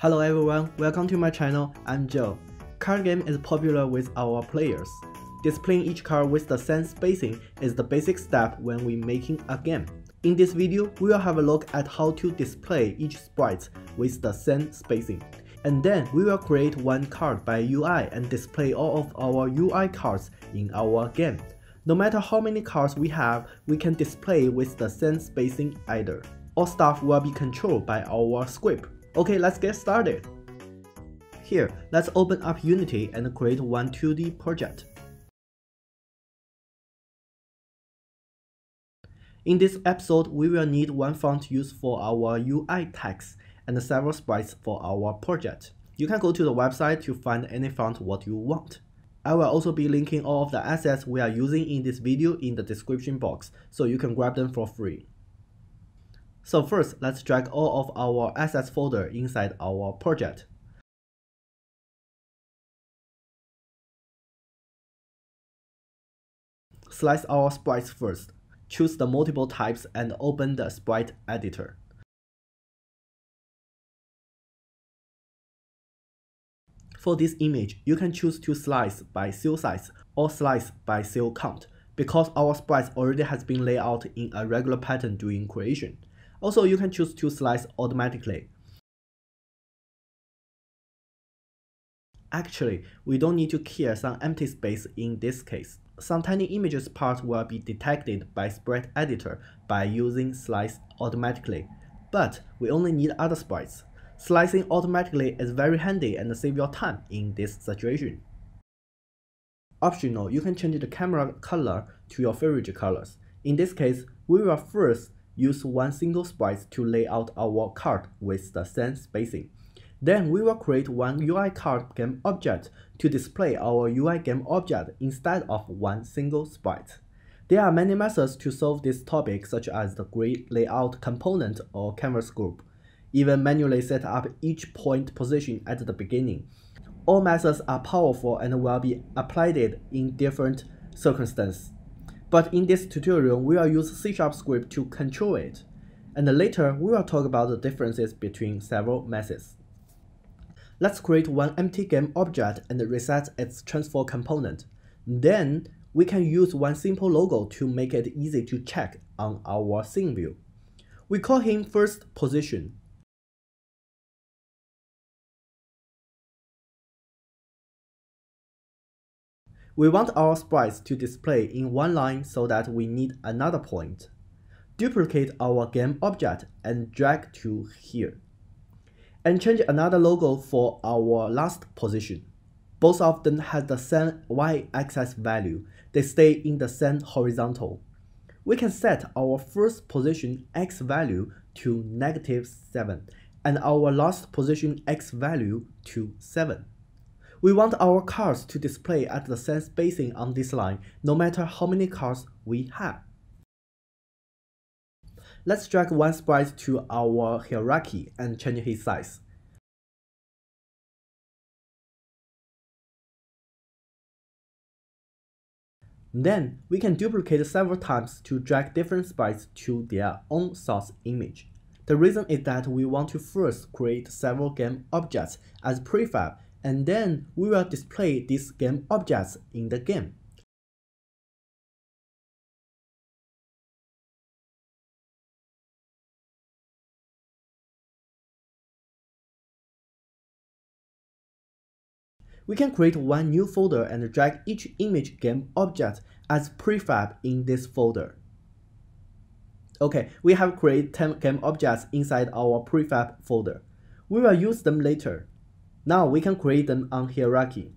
Hello everyone, welcome to my channel, I'm Joe. Card game is popular with our players. Displaying each card with the same spacing is the basic step when we're making a game. In this video, we will have a look at how to display each sprite with the same spacing. And then we will create one card by UI and display all of our UI cards in our game. No matter how many cards we have, we can display with the same spacing either. All stuff will be controlled by our script. Okay, let's get started. Here, let's open up Unity and create one 2D project. In this episode, we will need one font used for our UI text and several sprites for our project. You can go to the website to find any font what you want. I will also be linking all of the assets we are using in this video in the description box, so you can grab them for free. So first, let's drag all of our assets folder inside our project. Slice our sprites first. Choose the multiple types and open the sprite editor. For this image, you can choose to slice by cell size or slice by cell count because our sprites already has been laid out in a regular pattern during creation. Also, you can choose to slice automatically. Actually, we don't need to clear some empty space in this case. Some tiny images part will be detected by sprite editor by using slice automatically, but we only need other sprites. Slicing automatically is very handy and save your time in this situation. Optional, you can change the camera color to your favorite colors. In this case, we will first use one single sprite to lay out our card with the same spacing. Then we will create one UI card game object to display our UI game object instead of one single sprite. There are many methods to solve this topic such as the grid layout component or canvas group. Even manually set up each point position at the beginning. All methods are powerful and will be applied in different circumstances. But in this tutorial, we will use C-sharp script to control it. And later, we will talk about the differences between several methods. Let's create one empty game object and reset its transform component. Then, we can use one simple logo to make it easy to check on our scene view. We call him first position. We want our sprites to display in one line so that we need another point. Duplicate our game object and drag to here. And change another logo for our last position. Both of them have the same y-axis value. They stay in the same horizontal. We can set our first position x value to negative 7 and our last position x value to 7. We want our cars to display at the same spacing on this line, no matter how many cars we have. Let's drag one sprite to our hierarchy and change his size. Then, we can duplicate several times to drag different sprites to their own source image. The reason is that we want to first create several game objects as prefab and then we will display these game objects in the game. We can create one new folder and drag each image game object as prefab in this folder. Okay, we have created 10 game objects inside our prefab folder. We will use them later. Now we can create them on hierarchy.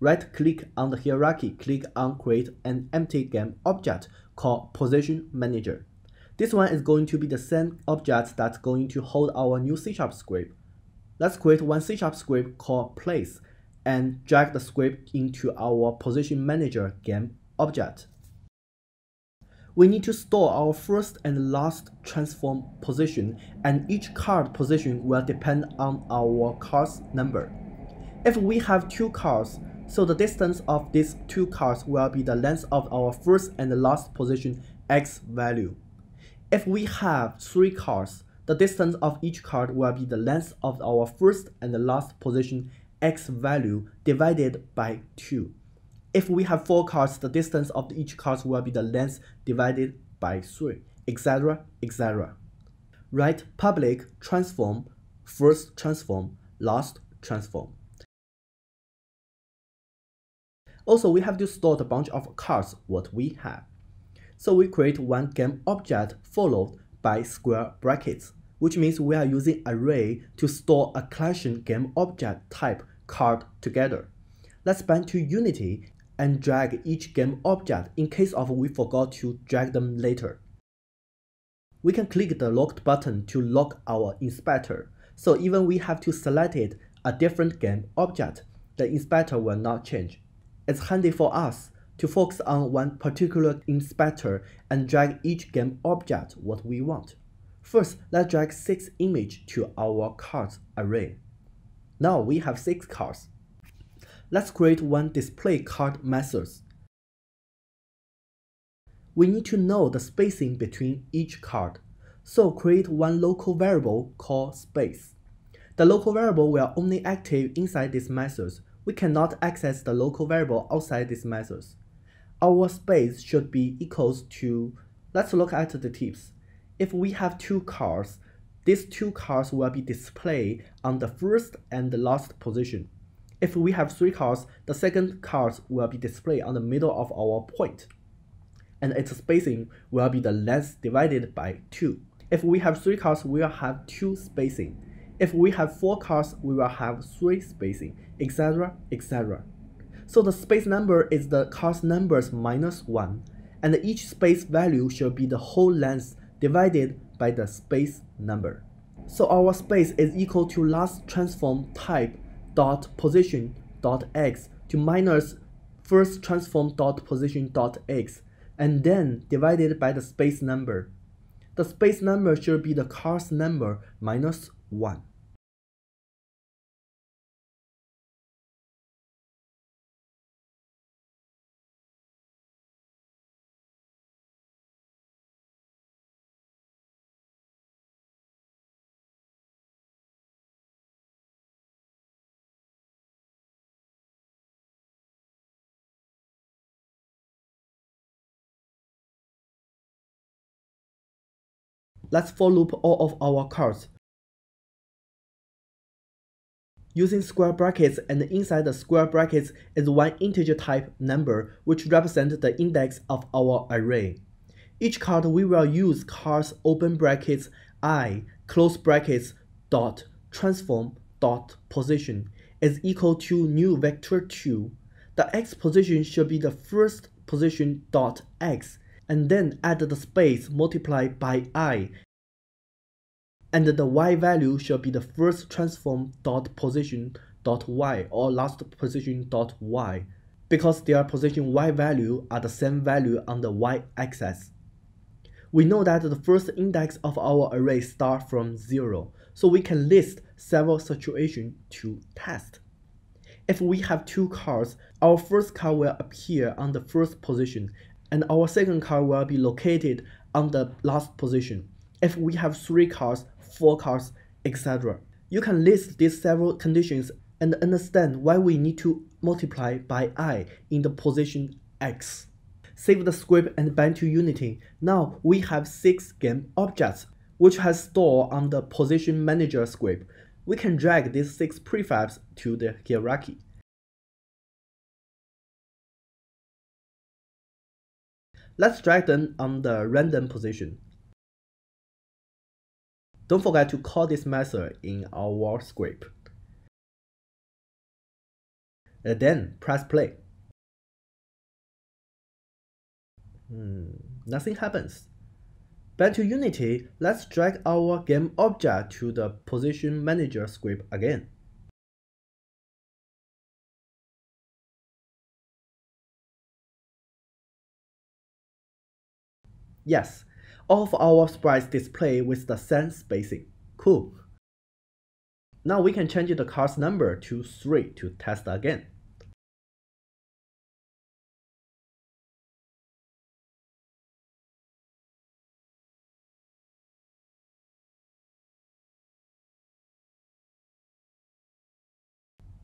Right click on the hierarchy, click on create an empty game object called position manager. This one is going to be the same object that's going to hold our new C Sharp script. Let's create one C Sharp script called place and drag the script into our position manager game object we need to store our first and last transform position and each card position will depend on our card's number. If we have two cards, so the distance of these two cards will be the length of our first and last position x value. If we have three cards, the distance of each card will be the length of our first and last position x value divided by 2. If we have 4 cards, the distance of each card will be the length divided by 3, etc., etc. Write public transform, first transform, last transform. Also, we have to store the bunch of cards what we have. So we create one game object followed by square brackets, which means we are using array to store a collection game object type card together. Let's bind to Unity and drag each game object in case of we forgot to drag them later. We can click the locked button to lock our inspector, so even we have to select it a different game object, the inspector will not change. It's handy for us to focus on one particular inspector and drag each game object what we want. First, let's drag 6 image to our cards array. Now we have 6 cards. Let's create one display card method. We need to know the spacing between each card, so create one local variable called space. The local variable will only active inside this method. We cannot access the local variable outside this method. Our space should be equals to, let's look at the tips. If we have two cards, these two cards will be displayed on the first and the last position. If we have three cards, the second card will be displayed on the middle of our point, and its spacing will be the length divided by 2. If we have three cards, we will have 2 spacing. If we have 4 cards, we will have 3 spacing, etc., etc. So the space number is the card numbers minus 1, and each space value should be the whole length divided by the space number. So our space is equal to last transform type dot position dot x to minus first transform dot position dot x and then divided by the space number. The space number should be the car's number minus 1. Let's for loop all of our cards. Using square brackets and inside the square brackets is one integer type number which represents the index of our array. Each card we will use cards open brackets i close brackets dot transform dot position is equal to new vector 2. The x position should be the first position dot x and then add the space multiplied by i and the y value shall be the first transform dot position dot y or last position dot y because their position y value are the same value on the y-axis. We know that the first index of our array start from 0, so we can list several situations to test. If we have two cards, our first card will appear on the first position and our second car will be located on the last position. If we have three cars, four cars, etc. You can list these several conditions and understand why we need to multiply by i in the position x. Save the script and bind to Unity. Now we have six game objects, which has stored on the position manager script. We can drag these six prefabs to the hierarchy. Let's drag them on the random position. Don't forget to call this method in our script. And then press play. Hmm, nothing happens. Back to Unity, let's drag our game object to the position manager script again. Yes, all of our sprites display with the same spacing. Cool. Now we can change the card's number to 3 to test again.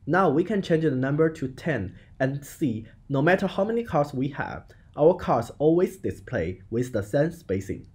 Now we can change the number to 10 and see no matter how many cards we have, our cards always display with the same spacing.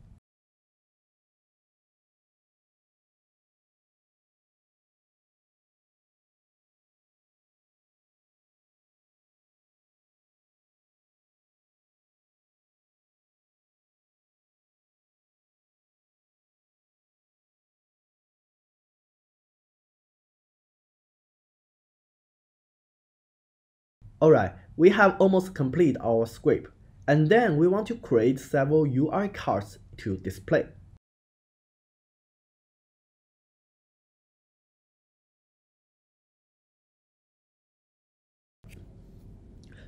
Alright, we have almost completed our script, and then we want to create several UI cards to display.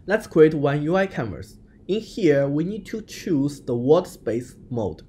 Let's create one UI canvas. In here, we need to choose the world space mode.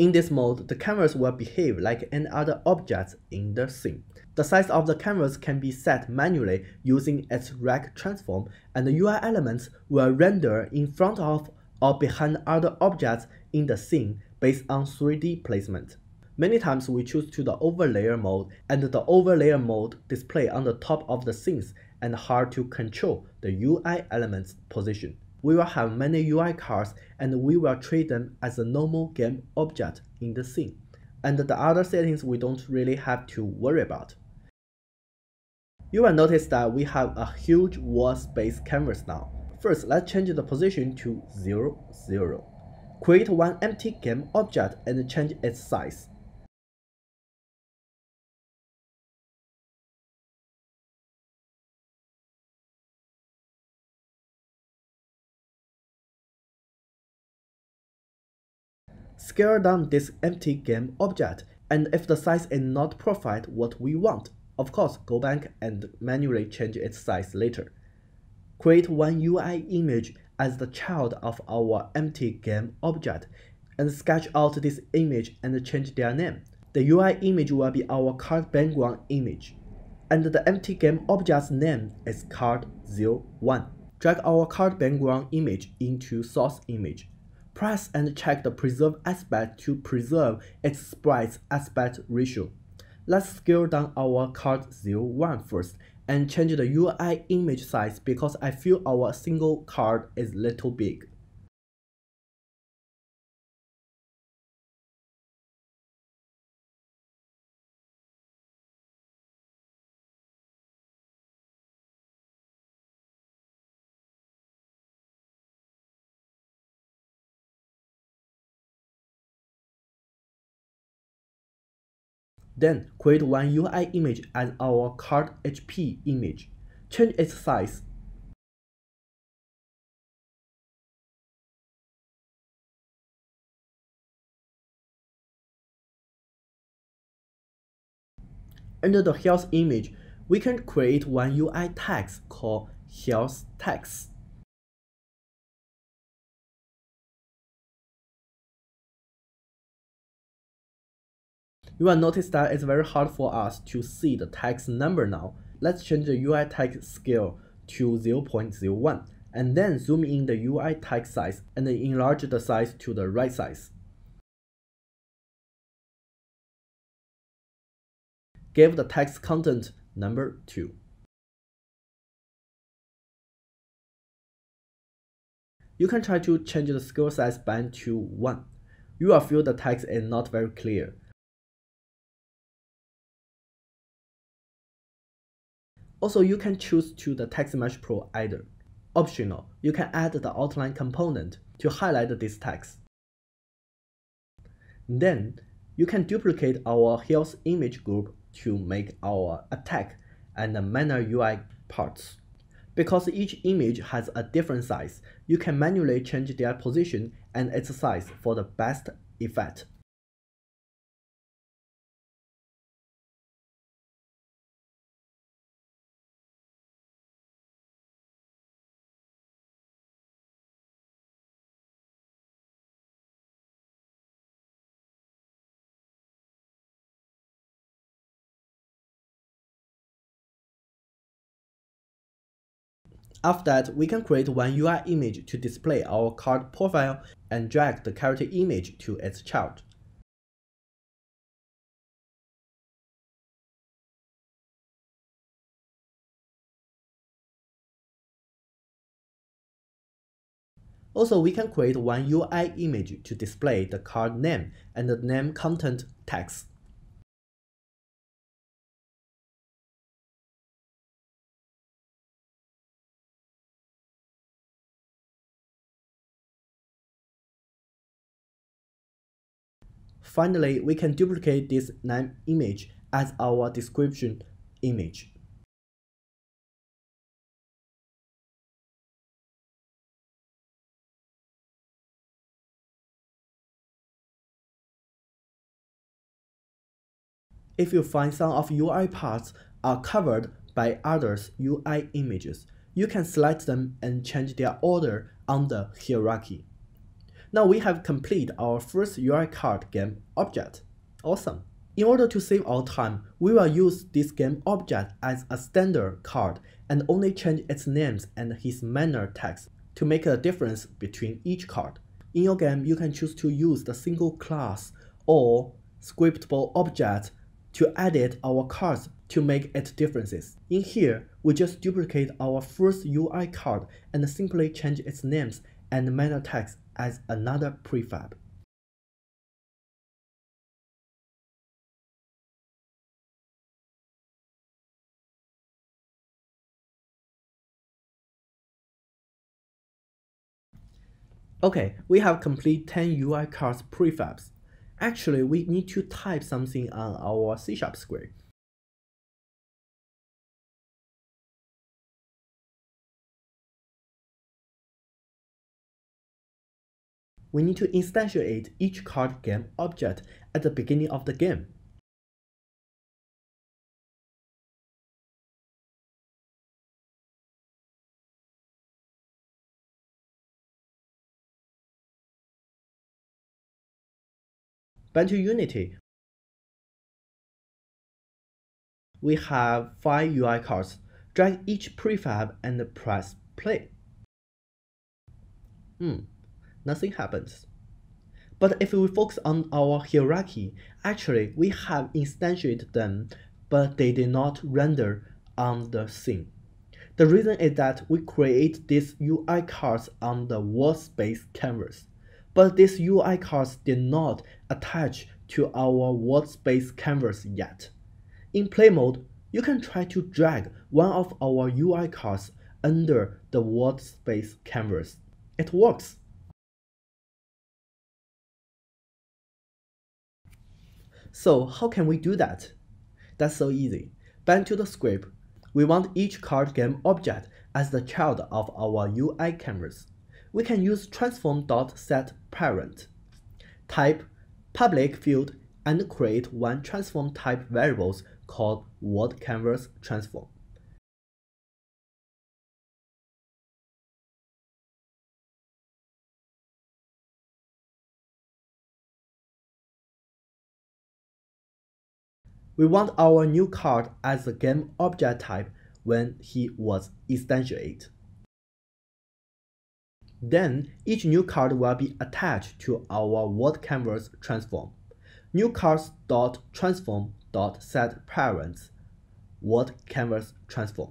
In this mode, the canvas will behave like any other object in the scene. The size of the canvas can be set manually using its rect transform, and the UI elements will render in front of or behind other objects in the scene based on 3D placement. Many times we choose to the overlayer mode, and the overlayer mode display on the top of the scenes and hard to control the UI elements position we will have many UI cards and we will treat them as a normal game object in the scene. And the other settings we don't really have to worry about. You will notice that we have a huge world space canvas now. First, let's change the position to 0, 0. Create one empty game object and change its size. Scale down this empty game object, and if the size is not provide what we want, of course go back and manually change its size later. Create one UI image as the child of our empty game object, and sketch out this image and change their name. The UI image will be our card background image, and the empty game object's name is card01. Drag our card background image into source image. Press and check the preserve aspect to preserve its sprite's aspect ratio. Let's scale down our card 01 first and change the UI image size because I feel our single card is little big. Then create one UI image as our card HP image. Change its size. Under the health image, we can create one UI text called health text. You will notice that it's very hard for us to see the text number now. Let's change the UI text scale to 0.01 and then zoom in the UI text size and enlarge the size to the right size. Give the text content number 2. You can try to change the scale size band to 1. You will feel the text is not very clear. Also, you can choose to the Text Mesh Pro either. Optional, you can add the outline component to highlight this text. Then, you can duplicate our health image group to make our attack and mana UI parts. Because each image has a different size, you can manually change their position and its size for the best effect. After that, we can create one UI image to display our card profile and drag the character image to its child. Also, we can create one UI image to display the card name and the name content text. Finally, we can duplicate this name image as our description image. If you find some of UI parts are covered by others UI images, you can select them and change their order on the hierarchy. Now we have completed our first UI card game object. Awesome. In order to save our time, we will use this game object as a standard card and only change its names and his mana text to make a difference between each card. In your game, you can choose to use the single class or scriptable object to edit our cards to make its differences. In here, we just duplicate our first UI card and simply change its names and mana text as another prefab. Okay, we have complete 10 UI cards prefabs. Actually, we need to type something on our C-sharp script. We need to instantiate each card game object at the beginning of the game. Back to Unity, we have 5 UI cards. Drag each prefab and press play. Hmm nothing happens. But if we focus on our hierarchy, actually we have instantiated them, but they did not render on the scene. The reason is that we create these UI cards on the world space canvas, but these UI cards did not attach to our world space canvas yet. In play mode, you can try to drag one of our UI cards under the world space canvas. It works. So how can we do that? That's so easy. Back to the script, we want each card game object as the child of our UI canvas. We can use transform.setParent. Type public field and create one transform type variables called WorldCanvas transform. We want our new card as the game object type when he was instantiated. Then each new card will be attached to our world canvas transform. New cards dot transform dot set parents WorldCanvas transform.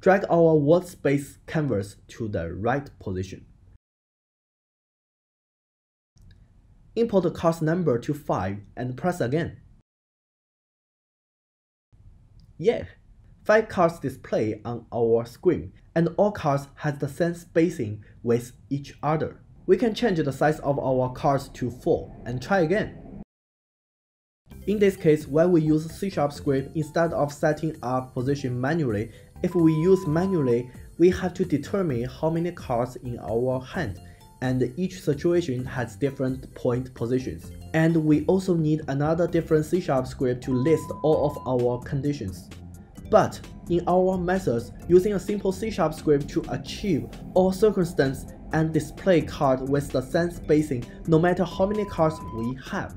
Drag our world space canvas to the right position. Import the card number to 5 and press again. Yeah, five cards display on our screen, and all cards has the same spacing with each other. We can change the size of our cards to 4 and try again. In this case, when we use C-sharp script instead of setting up position manually, if we use manually, we have to determine how many cards in our hand and each situation has different point positions. And we also need another different C-sharp script to list all of our conditions. But in our methods, using a simple C-sharp script to achieve all circumstances and display card with the same spacing no matter how many cards we have.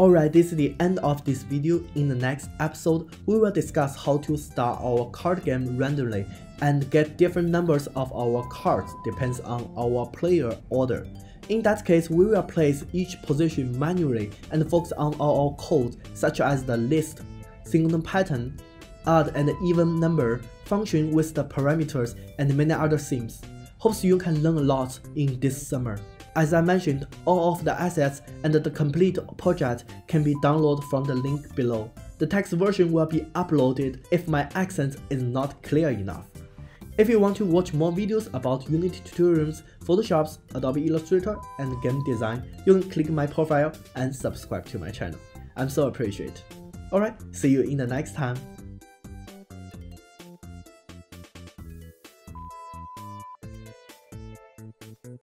Alright, this is the end of this video. In the next episode, we will discuss how to start our card game randomly and get different numbers of our cards depends on our player order. In that case, we will place each position manually and focus on our code such as the list, singleton pattern, odd and even number, function with the parameters, and many other things. Hopes you can learn a lot in this summer. As I mentioned, all of the assets and the complete project can be downloaded from the link below. The text version will be uploaded if my accent is not clear enough. If you want to watch more videos about Unity tutorials, Photoshop, Adobe Illustrator, and game design, you can click my profile and subscribe to my channel. I'm so appreciate. Alright, see you in the next time.